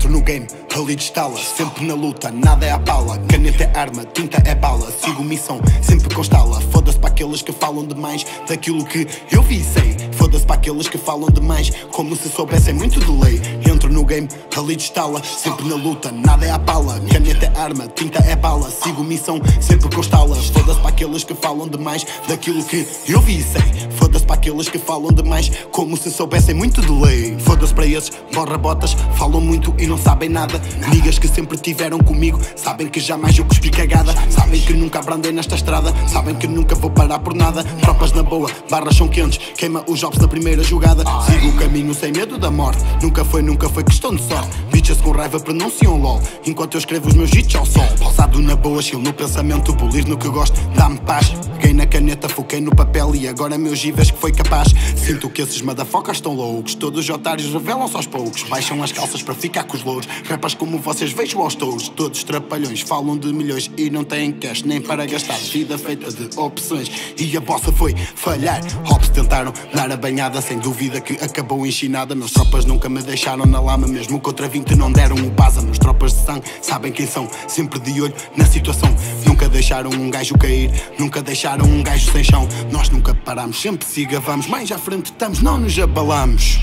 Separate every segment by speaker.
Speaker 1: Entro no game, ali de estala Sempre na luta, nada é a bala Caneta é arma, tinta é bala Sigo missão, sempre constala Foda-se para aqueles que falam demais Daquilo que eu vi sei Foda-se para aqueles que falam demais Como se soubessem muito de lei Entro no game, ali de estala Sempre na luta, nada é a bala Caneta é arma, tinta é bala Sigo missão, sempre constala Foda-se para aqueles que falam demais Daquilo que eu vi sei. Foda-se para aqueles que falam demais Como se soubessem muito de lei. Foda-se para esses borra-botas Falam muito e não sabem nada. Amigas que sempre tiveram comigo Sabem que jamais eu cuspi cagada. Sabem que nunca abrandei nesta estrada Sabem que nunca vou parar por nada. Tropas na boa, barras são quentes Queima os jobs na primeira jogada. Sigo o caminho sem medo da morte Nunca foi, nunca foi questão de sorte. Bitches com raiva pronunciam LOL. Enquanto eu escrevo os meus hits ao sol. Pausado na boa, chill no pensamento Bolir no que gosto, dá-me paz Peguei na caneta, foquei no papel E agora meus gives que foi capaz. Sinto que esses madafocas estão loucos. Todos os otários revelam-se aos poucos. Baixam as calças para ficar com os louros. Rapas como vocês vejo aos touros. Todos trapalhões, falam de milhões E não têm cash nem para gastar. Vida feita de opções. E a bossa foi falhar. Hops tentaram dar a banhada Sem dúvida que acabou ensinada. Meus tropas nunca me deixaram na lama Mesmo contra 20 não deram o basa Meus de sangue sabem quem são Sempre de olho na situação. Nunca deixaram um gajo cair Nunca deixaram um gajo sem chão. Nós nunca paramos, sempre siga vamos Mais à frente estamos, não nos abalamos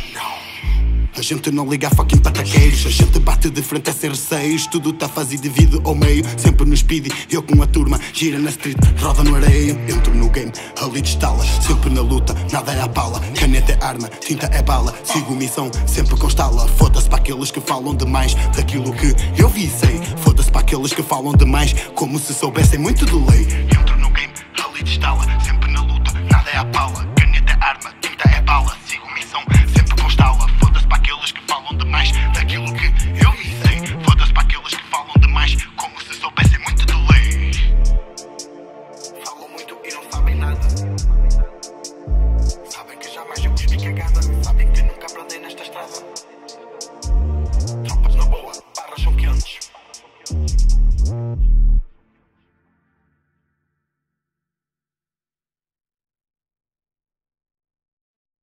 Speaker 1: a gente não liga a fucking pataqueiros A gente bate de frente a ser receios Tudo tá fazido de vida ao meio. Sempre no speed, eu com a turma Gira na street, roda no areia. Entro no game, ali de estala Sempre na luta, nada é a bala. Caneta é arma, tinta é bala. Sigo missão, sempre constala Foda-se para aqueles que falam demais Daquilo que eu vi e sei Foda-se para aqueles que falam demais Como se soubessem muito de lei Sabem que jamais eu quis me sabem que nunca aprendi nesta estrada.